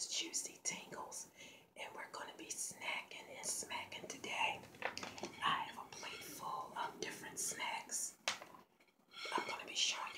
delicious juicy tingles and we're going to be snacking and smacking today. I have a plate full of different snacks. I'm going to be showing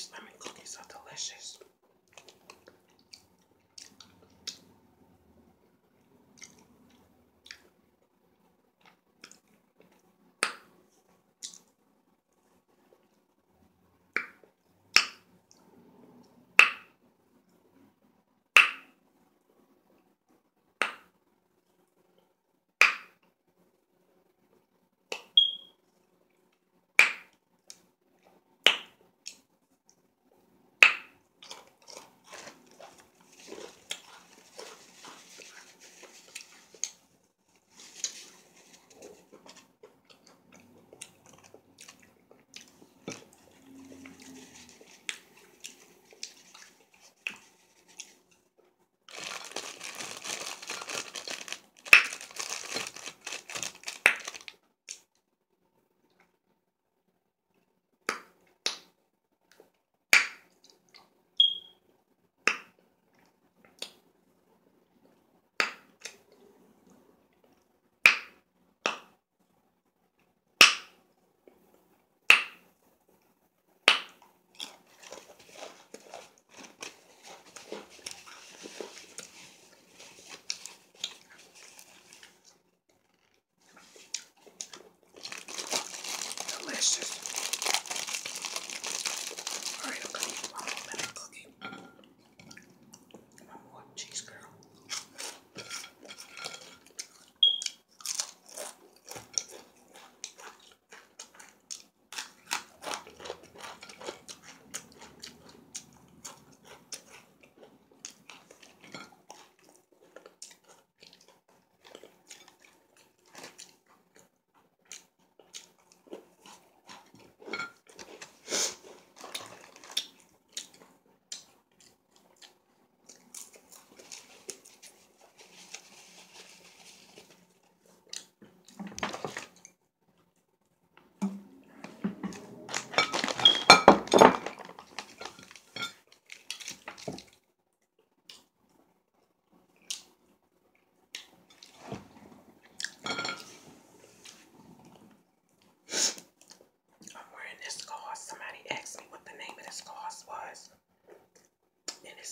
These lemon cookies are. Delicious.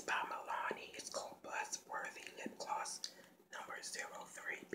by Milani. It's called Buzzworthy Lip Gloss number 03.